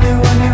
me when you